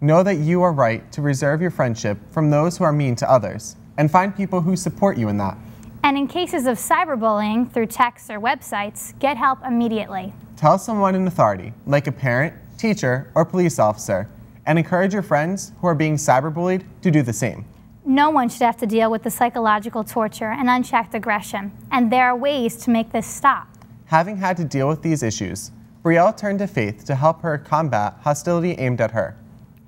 Know that you are right to reserve your friendship from those who are mean to others, and find people who support you in that. And in cases of cyberbullying through texts or websites, get help immediately. Tell someone in authority, like a parent, teacher, or police officer, and encourage your friends who are being cyberbullied to do the same. No one should have to deal with the psychological torture and unchecked aggression, and there are ways to make this stop. Having had to deal with these issues, Brielle turned to Faith to help her combat hostility aimed at her.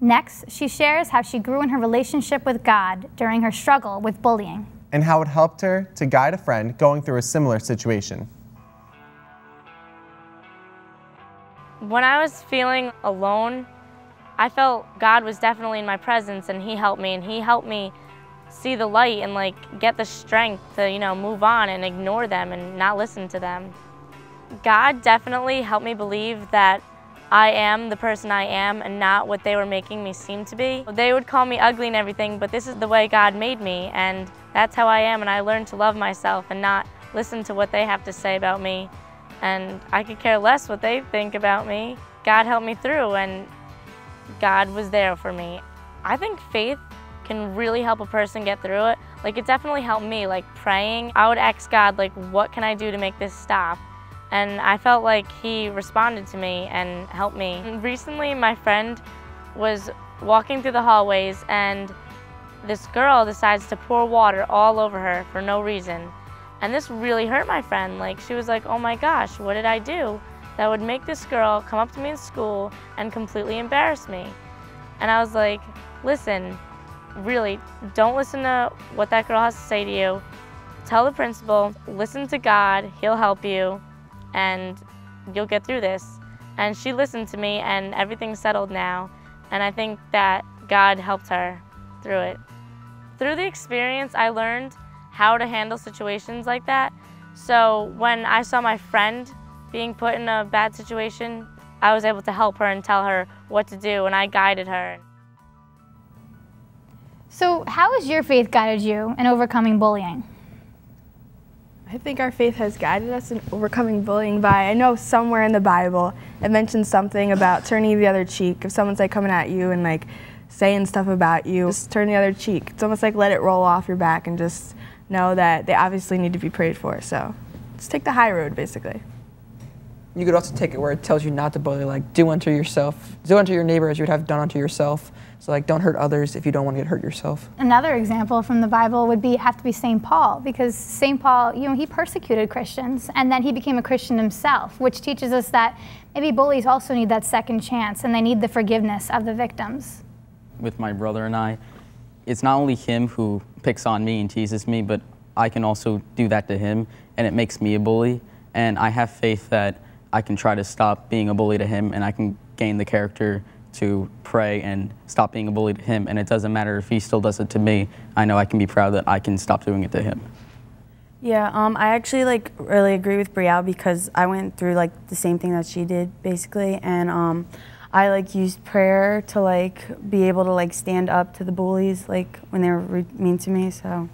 Next, she shares how she grew in her relationship with God during her struggle with bullying. And how it helped her to guide a friend going through a similar situation. When I was feeling alone, I felt God was definitely in my presence and He helped me and He helped me see the light and like get the strength to, you know, move on and ignore them and not listen to them. God definitely helped me believe that I am the person I am and not what they were making me seem to be. They would call me ugly and everything, but this is the way God made me and that's how I am and I learned to love myself and not listen to what they have to say about me. And I could care less what they think about me. God helped me through and God was there for me. I think faith can really help a person get through it. Like it definitely helped me, like praying. I would ask God, like, what can I do to make this stop? And I felt like he responded to me and helped me. Recently, my friend was walking through the hallways and this girl decides to pour water all over her for no reason. And this really hurt my friend. Like, she was like, oh my gosh, what did I do? That would make this girl come up to me in school and completely embarrass me. And I was like, listen, really, don't listen to what that girl has to say to you. Tell the principal, listen to God, he'll help you and you'll get through this. And she listened to me and everything's settled now. And I think that God helped her through it. Through the experience, I learned how to handle situations like that. So when I saw my friend being put in a bad situation, I was able to help her and tell her what to do, and I guided her. So, how has your faith guided you in overcoming bullying? I think our faith has guided us in overcoming bullying by, I know somewhere in the Bible it mentions something about turning the other cheek. If someone's like coming at you and like saying stuff about you, just turn the other cheek. It's almost like let it roll off your back and just know that they obviously need to be prayed for. So just take the high road, basically. You could also take it where it tells you not to bully, like do unto yourself, do unto your neighbor as you would have done unto yourself. So like don't hurt others if you don't want to get hurt yourself. Another example from the Bible would be have to be St. Paul because St. Paul, you know, he persecuted Christians and then he became a Christian himself, which teaches us that maybe bullies also need that second chance and they need the forgiveness of the victims. With my brother and I, it's not only him who picks on me and teases me, but I can also do that to him and it makes me a bully. And I have faith that I can try to stop being a bully to him and I can gain the character to pray and stop being a bully to him. And it doesn't matter if he still does it to me. I know I can be proud that I can stop doing it to him. Yeah, um, I actually like really agree with Brielle because I went through like the same thing that she did basically, and um, I like used prayer to like be able to like stand up to the bullies like when they were mean to me. So.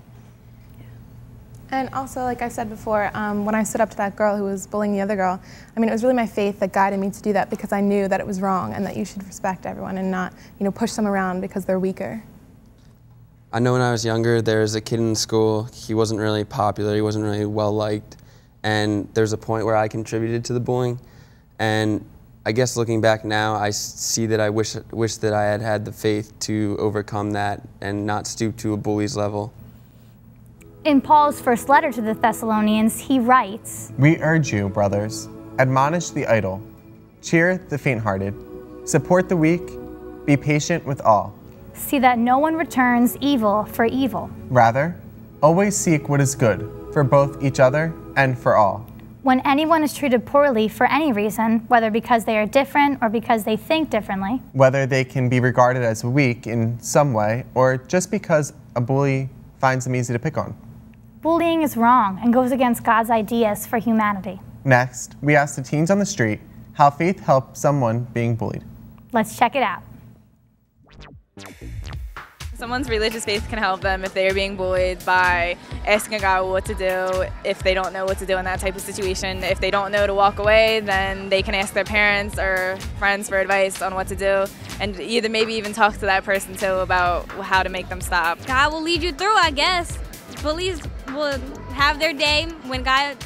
And also, like I said before, um, when I stood up to that girl who was bullying the other girl, I mean, it was really my faith that guided me to do that because I knew that it was wrong and that you should respect everyone and not, you know, push them around because they're weaker. I know when I was younger, there was a kid in school. He wasn't really popular. He wasn't really well liked, and there's a point where I contributed to the bullying. And I guess looking back now, I see that I wish wish that I had had the faith to overcome that and not stoop to a bully's level. In Paul's first letter to the Thessalonians, he writes We urge you, brothers, admonish the idle, cheer the faint hearted, support the weak, be patient with all. See that no one returns evil for evil. Rather, always seek what is good for both each other and for all. When anyone is treated poorly for any reason, whether because they are different or because they think differently, whether they can be regarded as weak in some way or just because a bully finds them easy to pick on. Bullying is wrong and goes against God's ideas for humanity. Next, we ask the teens on the street how faith helped someone being bullied. Let's check it out. Someone's religious faith can help them if they are being bullied by asking God what to do if they don't know what to do in that type of situation. If they don't know to walk away, then they can ask their parents or friends for advice on what to do and either maybe even talk to that person too about how to make them stop. God will lead you through, I guess. Bullies will have their day when God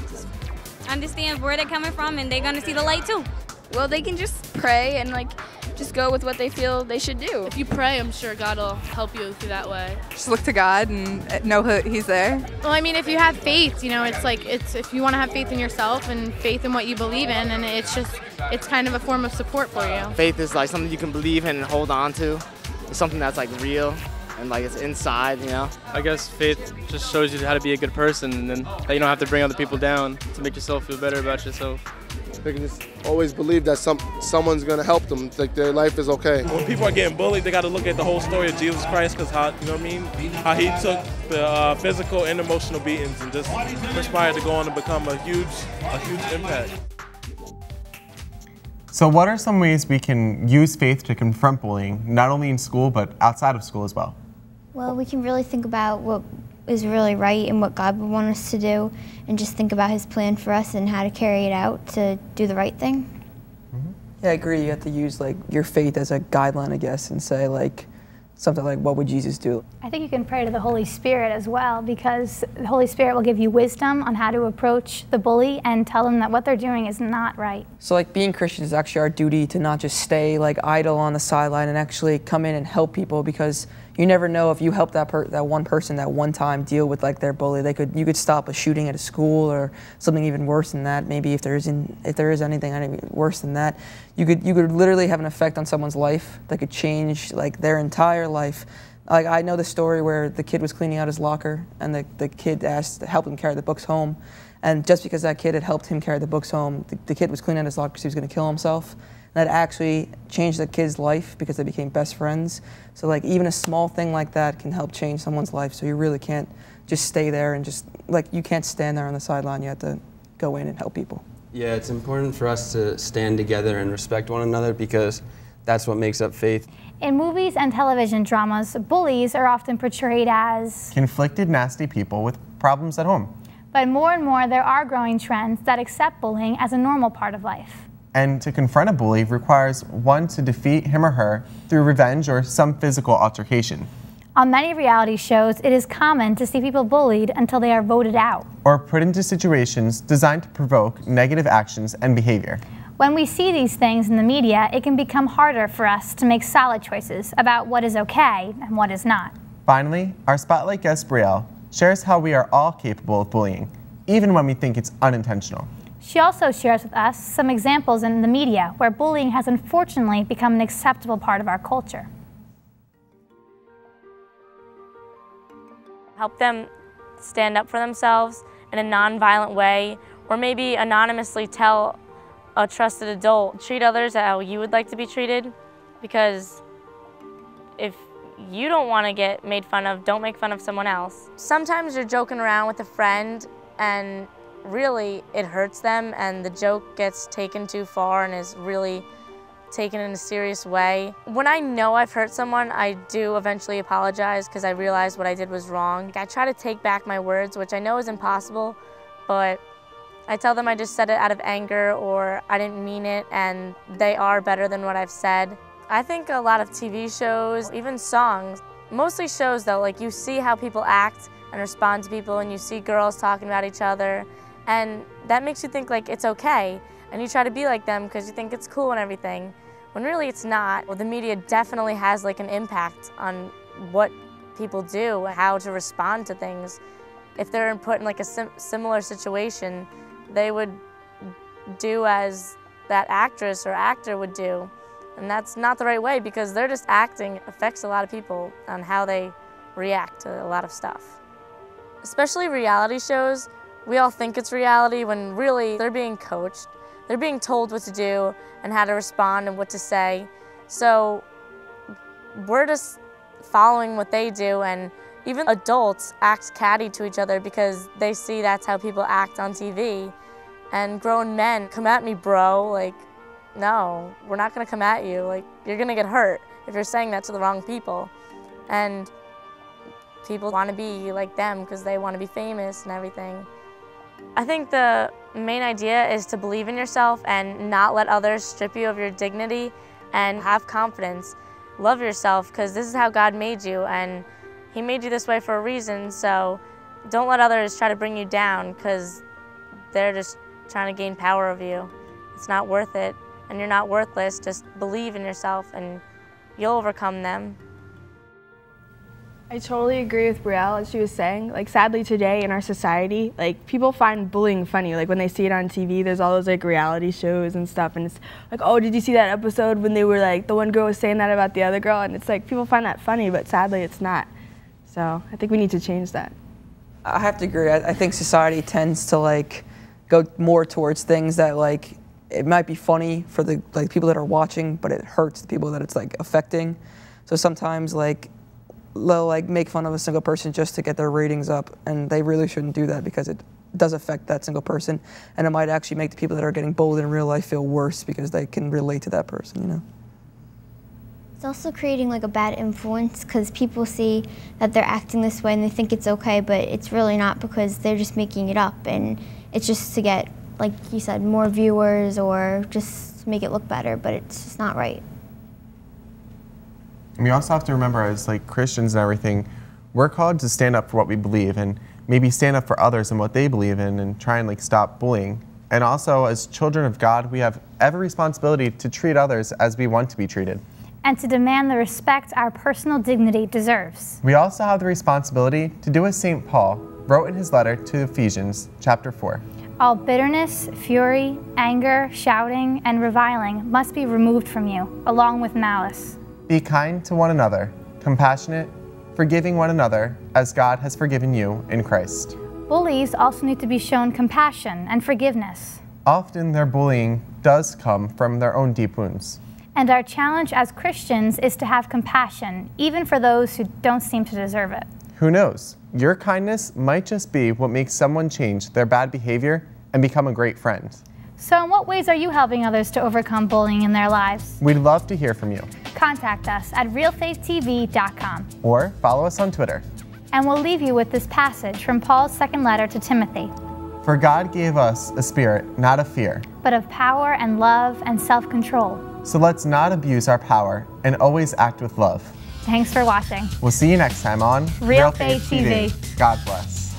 understands where they're coming from and they're going to see the light too. Well, they can just pray and like just go with what they feel they should do. If you pray, I'm sure God will help you through that way. Just look to God and uh, know He's there. Well, I mean, if you have faith, you know, it's like it's if you want to have faith in yourself and faith in what you believe in, and it's just it's kind of a form of support for you. Faith is like something you can believe in and hold on to. It's something that's like real and like it's inside, you know. I guess faith just shows you how to be a good person, and then that you don't have to bring other people down to make yourself feel better about yourself. They can just always believe that some someone's gonna help them, like their life is okay. When people are getting bullied, they got to look at the whole story of Jesus Christ, because how you know what I mean, how he took the uh, physical and emotional beatings and just conspired to go on and become a huge, a huge impact. So, what are some ways we can use faith to confront bullying, not only in school but outside of school as well? Well, we can really think about what is really right and what God would want us to do, and just think about His plan for us and how to carry it out to do the right thing. Mm-hmm. Yeah, I agree. You have to use like your faith as a guideline, I guess, and say like something like, "What would Jesus do?" I think you can pray to the Holy Spirit as well, because the Holy Spirit will give you wisdom on how to approach the bully and tell them that what they're doing is not right. So, like being Christian is actually our duty to not just stay like idle on the sideline and actually come in and help people because you never know if you help that per- that one person that one time deal with like their bully, they could you could stop a shooting at a school or something even worse than that. Maybe if there is in, if there is anything worse than that, you could you could literally have an effect on someone's life that could change like their entire life. Like I know the story where the kid was cleaning out his locker and the, the kid asked to help him carry the books home. And just because that kid had helped him carry the books home, the, the kid was cleaning out his locker because he was going to kill himself that actually changed the kid's life because they became best friends. So like even a small thing like that can help change someone's life. So you really can't just stay there and just like you can't stand there on the sideline. You have to go in and help people. Yeah, it's important for us to stand together and respect one another because that's what makes up faith. In movies and television dramas, bullies are often portrayed as conflicted, nasty people with problems at home. But more and more, there are growing trends that accept bullying as a normal part of life. And to confront a bully requires one to defeat him or her through revenge or some physical altercation. On many reality shows, it is common to see people bullied until they are voted out. Or put into situations designed to provoke negative actions and behavior. When we see these things in the media, it can become harder for us to make solid choices about what is okay and what is not. Finally, our Spotlight guest, Brielle, shares how we are all capable of bullying, even when we think it's unintentional. She also shares with us some examples in the media where bullying has unfortunately become an acceptable part of our culture. Help them stand up for themselves in a nonviolent way, or maybe anonymously tell a trusted adult, treat others how you would like to be treated, because if you don't want to get made fun of, don't make fun of someone else. Sometimes you're joking around with a friend and really it hurts them and the joke gets taken too far and is really taken in a serious way. When I know I've hurt someone, I do eventually apologize because I realize what I did was wrong. I try to take back my words, which I know is impossible, but I tell them I just said it out of anger or I didn't mean it and they are better than what I've said. I think a lot of TV shows, even songs, mostly shows though, like you see how people act and respond to people and you see girls talking about each other and that makes you think like it's okay. And you try to be like them because you think it's cool and everything. When really it's not. Well, the media definitely has like an impact on what people do, how to respond to things. If they're put in like a sim similar situation, they would do as that actress or actor would do. And that's not the right way because they're just acting affects a lot of people on how they react to a lot of stuff. Especially reality shows, we all think it's reality when really they're being coached. They're being told what to do and how to respond and what to say. So we're just following what they do and even adults act catty to each other because they see that's how people act on TV. And grown men, come at me, bro. Like, no, we're not gonna come at you. Like, you're gonna get hurt if you're saying that to the wrong people. And people want to be like them because they want to be famous and everything. I think the main idea is to believe in yourself and not let others strip you of your dignity and have confidence. Love yourself because this is how God made you and He made you this way for a reason. So don't let others try to bring you down because they're just trying to gain power of you. It's not worth it and you're not worthless. Just believe in yourself and you'll overcome them. I totally agree with Brielle, as she was saying. Like, sadly, today in our society, like, people find bullying funny. Like, when they see it on TV, there's all those, like, reality shows and stuff, and it's like, oh, did you see that episode when they were, like, the one girl was saying that about the other girl? And it's like, people find that funny, but sadly, it's not. So, I think we need to change that. I have to agree. I, I think society tends to, like, go more towards things that, like, it might be funny for the, like, people that are watching, but it hurts the people that it's, like, affecting. So sometimes, like, they'll like make fun of a single person just to get their ratings up, and they really shouldn't do that because it does affect that single person, and it might actually make the people that are getting bullied in real life feel worse because they can relate to that person, you know. It's also creating like a bad influence because people see that they're acting this way and they think it's okay, but it's really not because they're just making it up, and it's just to get, like you said, more viewers or just make it look better, but it's just not right. We also have to remember as like Christians and everything, we're called to stand up for what we believe and maybe stand up for others and what they believe in and try and like stop bullying. And also as children of God, we have every responsibility to treat others as we want to be treated. And to demand the respect our personal dignity deserves. We also have the responsibility to do as St. Paul wrote in his letter to Ephesians chapter 4. All bitterness, fury, anger, shouting, and reviling must be removed from you, along with malice. Be kind to one another, compassionate, forgiving one another, as God has forgiven you in Christ. Bullies also need to be shown compassion and forgiveness. Often their bullying does come from their own deep wounds. And our challenge as Christians is to have compassion, even for those who don't seem to deserve it. Who knows? Your kindness might just be what makes someone change their bad behavior and become a great friend. So, in what ways are you helping others to overcome bullying in their lives? We'd love to hear from you. Contact us at realfaithtv.com. Or follow us on Twitter. And we'll leave you with this passage from Paul's second letter to Timothy. For God gave us a spirit, not of fear, but of power and love and self control. So let's not abuse our power and always act with love. Thanks for watching. We'll see you next time on Real, Real Faith, Faith TV. TV. God bless.